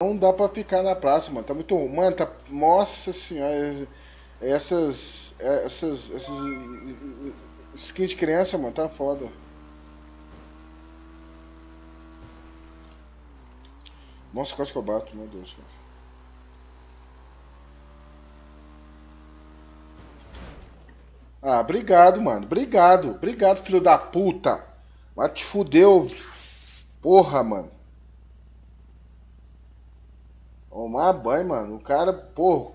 não dá pra ficar na praça, mano. Tá muito. Mano, tá. Nossa senhora. Essas. Essas. Essas. Skin de criança, mano, tá foda. Nossa, quase que eu bato, meu Deus, cara. Ah, obrigado, mano. Obrigado. Obrigado, filho da puta. Mas te fudeu. Porra, mano. Tomar banho, mano. O cara, porra.